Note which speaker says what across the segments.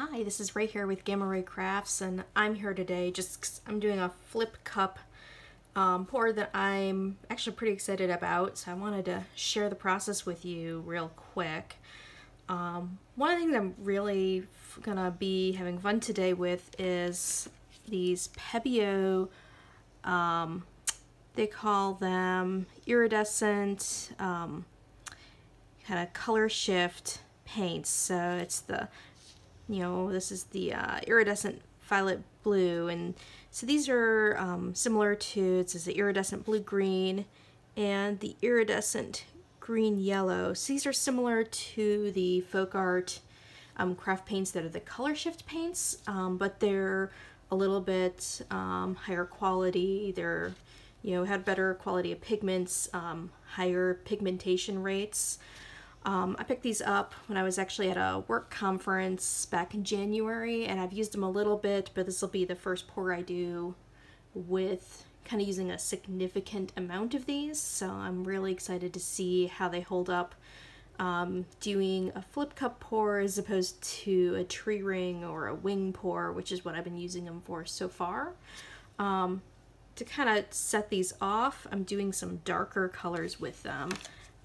Speaker 1: Hi, this is Rae here with Gamma Rae Crafts, and I'm here today just I'm doing a flip cup um, pour that I'm actually pretty excited about, so I wanted to share the process with you real quick. Um, one of the things I'm really gonna be having fun today with is these Pebeo, um, they call them iridescent um, kind of color shift paints. So it's the you know, this is the uh, iridescent violet blue. And so these are um, similar to, it says the iridescent blue green and the iridescent green yellow. So these are similar to the folk art um, craft paints that are the color shift paints, um, but they're a little bit um, higher quality. They're, you know, had better quality of pigments, um, higher pigmentation rates. Um, I picked these up when I was actually at a work conference back in January, and I've used them a little bit, but this will be the first pour I do with kind of using a significant amount of these. So I'm really excited to see how they hold up um, doing a flip cup pour as opposed to a tree ring or a wing pour, which is what I've been using them for so far. Um, to kind of set these off, I'm doing some darker colors with them.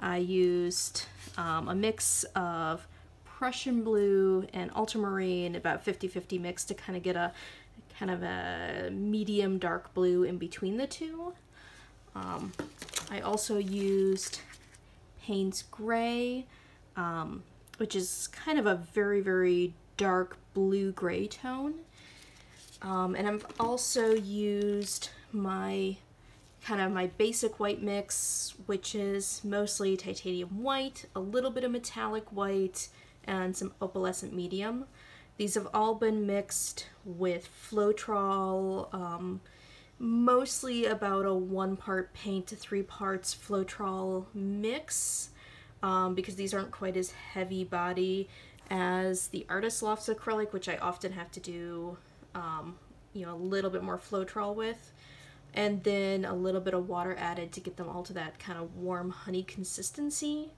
Speaker 1: I used um, a mix of Prussian blue and ultramarine, about 50-50 mix to kind of get a kind of a medium dark blue in between the two. Um, I also used Payne's Gray, um, which is kind of a very, very dark blue-gray tone. Um, and I've also used my kind of my basic white mix, which is mostly titanium white, a little bit of metallic white, and some opalescent medium. These have all been mixed with Floetrol, um, mostly about a one part paint to three parts Floetrol mix, um, because these aren't quite as heavy body as the Artist Lofts acrylic, which I often have to do, um, you know, a little bit more Floetrol with and then a little bit of water added to get them all to that kind of warm honey consistency.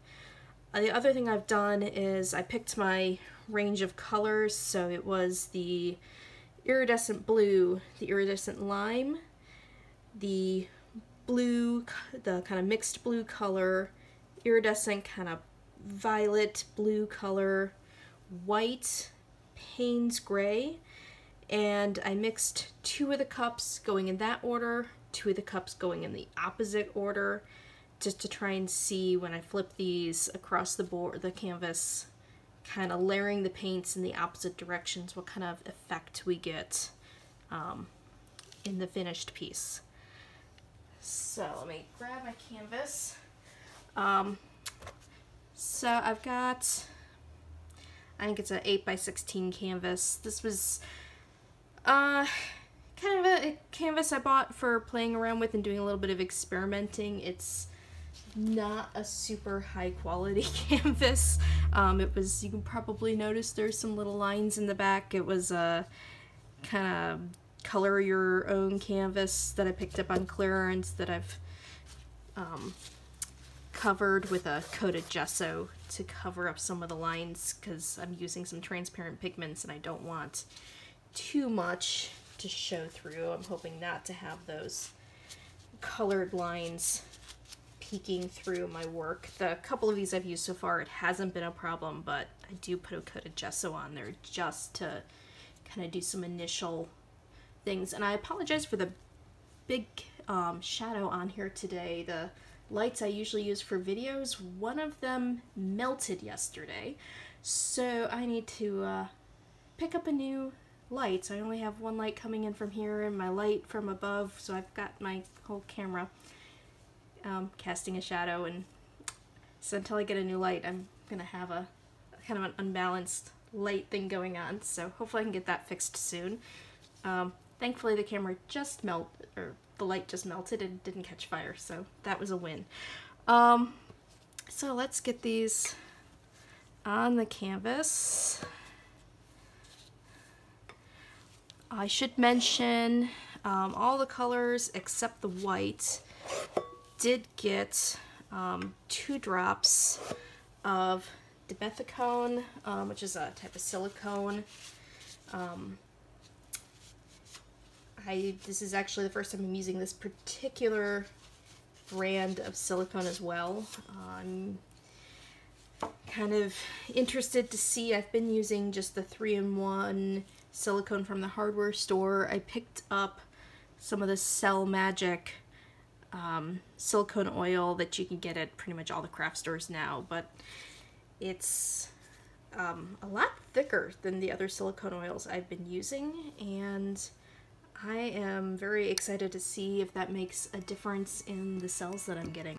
Speaker 1: Uh, the other thing I've done is I picked my range of colors, so it was the iridescent blue, the iridescent lime, the blue, the kind of mixed blue color, iridescent kind of violet blue color, white, Payne's gray, and I mixed two of the cups going in that order, two of the cups going in the opposite order, just to try and see when I flip these across the board, the canvas, kind of layering the paints in the opposite directions, what kind of effect we get um, in the finished piece. So let me grab my canvas. Um, so I've got, I think it's an 8 by 16 canvas. This was uh, kind of a, canvas I bought for playing around with and doing a little bit of experimenting. It's not a super high quality canvas. Um, it was, you can probably notice there's some little lines in the back. It was a kind of color your own canvas that I picked up on clearance that I've um, covered with a coated gesso to cover up some of the lines because I'm using some transparent pigments and I don't want too much to show through. I'm hoping not to have those colored lines peeking through my work. The couple of these I've used so far, it hasn't been a problem, but I do put a coat of gesso on there just to kind of do some initial things. And I apologize for the big um, shadow on here today. The lights I usually use for videos, one of them melted yesterday. So I need to uh, pick up a new lights. I only have one light coming in from here and my light from above, so I've got my whole camera um, casting a shadow. And so until I get a new light, I'm gonna have a kind of an unbalanced light thing going on. So hopefully I can get that fixed soon. Um, thankfully the camera just melted, or the light just melted and didn't catch fire, so that was a win. Um, so let's get these on the canvas. I should mention um, all the colors except the white did get um, two drops of dimethicone, um, which is a type of silicone. Um, I this is actually the first time I'm using this particular brand of silicone as well. I'm kind of interested to see. I've been using just the 3-in-1 silicone from the hardware store. I picked up some of the Cell Magic um, silicone oil that you can get at pretty much all the craft stores now, but it's um, a lot thicker than the other silicone oils I've been using, and I am very excited to see if that makes a difference in the cells that I'm getting.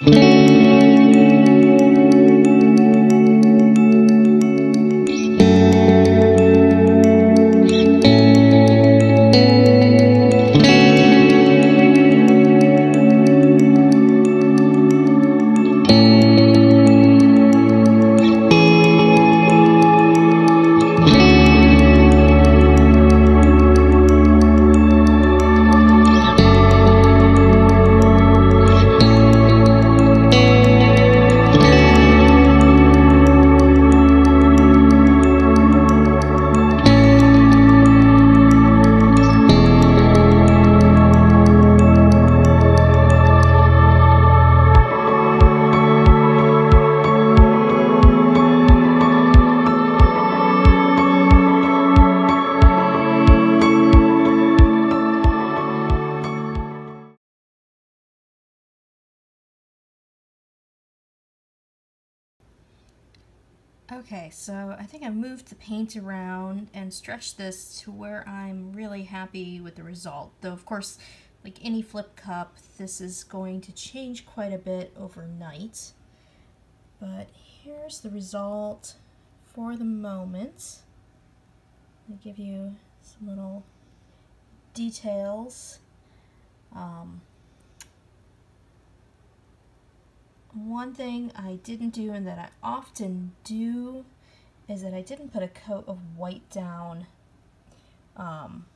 Speaker 1: Música Okay, so I think I moved the paint around and stretched this to where I'm really happy with the result. Though, of course, like any flip cup, this is going to change quite a bit overnight. But here's the result for the moment. I'll give you some little details. Um, one thing I didn't do and that I often do is that I didn't put a coat of white down um,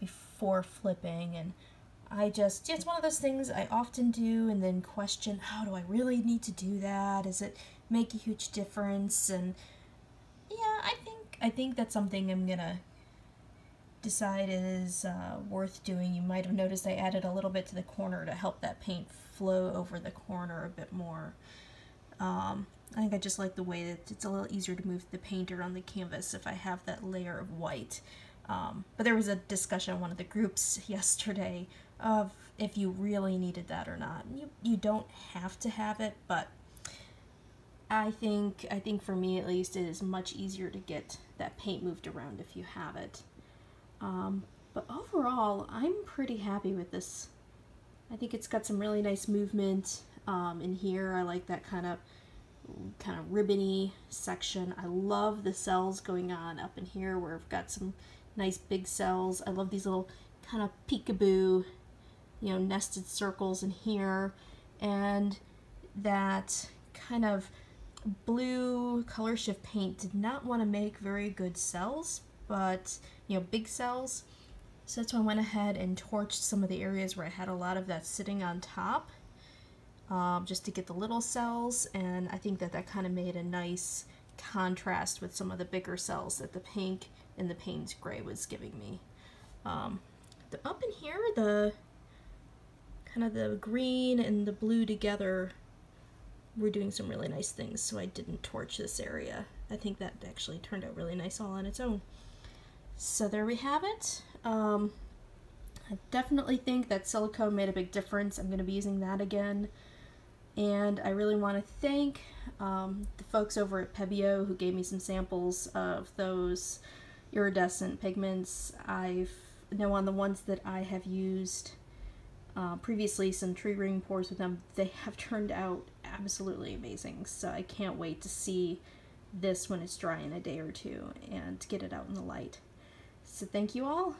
Speaker 1: before flipping and I just, yeah, it's one of those things I often do and then question, how do I really need to do that? Does it make a huge difference? And yeah, I think, I think that's something I'm gonna decide is uh, worth doing. You might have noticed I added a little bit to the corner to help that paint flow over the corner a bit more. Um, I think I just like the way that it's a little easier to move the paint around the canvas if I have that layer of white. Um, but there was a discussion in one of the groups yesterday of if you really needed that or not. You, you don't have to have it, but I think I think for me at least it is much easier to get that paint moved around if you have it. Um, but overall, I'm pretty happy with this I think it's got some really nice movement um, in here. I like that kind of kind of ribbony section. I love the cells going on up in here where I've got some nice big cells. I love these little kind of peekaboo, you know, nested circles in here. And that kind of blue color shift paint did not want to make very good cells, but, you know, big cells. So that's why I went ahead and torched some of the areas where I had a lot of that sitting on top um, just to get the little cells and I think that that kind of made a nice contrast with some of the bigger cells that the pink and the Payne's Gray was giving me. Um, the, up in here, the kind of the green and the blue together were doing some really nice things, so I didn't torch this area. I think that actually turned out really nice all on its own. So there we have it. Um, I definitely think that silicone made a big difference. I'm going to be using that again. And I really want to thank um, the folks over at Pebeo who gave me some samples of those iridescent pigments. I know on the ones that I have used uh, previously, some tree ring pours with them, they have turned out absolutely amazing. So I can't wait to see this when it's dry in a day or two and get it out in the light. So thank you all.